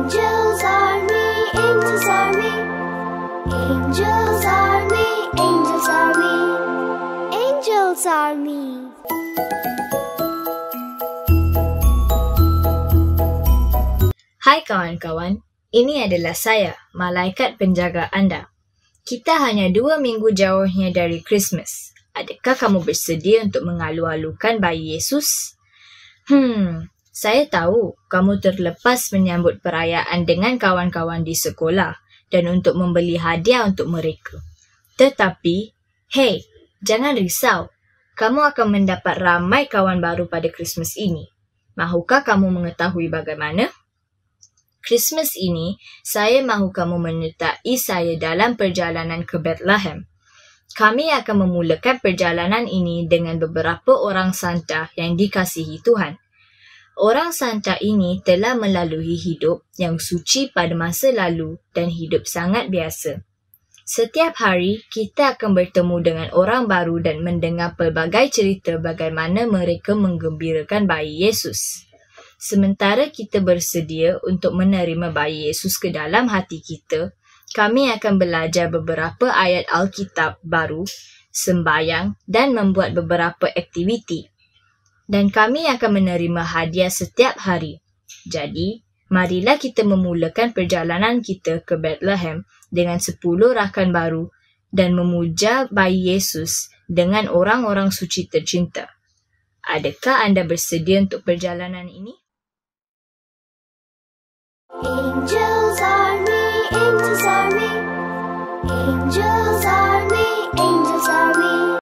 Angels army, angels army. Angels army, angels army. Angels army. Hai kawan-kawan, ini adalah saya, malaikat penjaga anda. Kita hanya dua minggu jauhnya dari Christmas. Adakah kamu bersedia untuk mengalu-alukan bayi Yesus? Hmm, saya tahu kamu terlepas menyambut perayaan dengan kawan-kawan di sekolah dan untuk membeli hadiah untuk mereka. Tetapi, hey, jangan risau. Kamu akan mendapat ramai kawan baru pada Christmas ini. Mahukah kamu mengetahui bagaimana? Christmas ini, saya mahu kamu menyertai saya dalam perjalanan ke Bethlehem. Kami akan memulakan perjalanan ini dengan beberapa orang santa yang dikasihi Tuhan. Orang santa ini telah melalui hidup yang suci pada masa lalu dan hidup sangat biasa. Setiap hari, kita akan bertemu dengan orang baru dan mendengar pelbagai cerita bagaimana mereka menggembirakan bayi Yesus. Sementara kita bersedia untuk menerima bayi Yesus ke dalam hati kita, kami akan belajar beberapa ayat Alkitab baru, sembayang dan membuat beberapa aktiviti. Dan kami akan menerima hadiah setiap hari. Jadi, marilah kita memulakan perjalanan kita ke Bethlehem dengan sepuluh rakan baru dan memuja bayi Yesus dengan orang-orang suci tercinta. Adakah anda bersedia untuk perjalanan ini? Angels army, angels army. Angels army,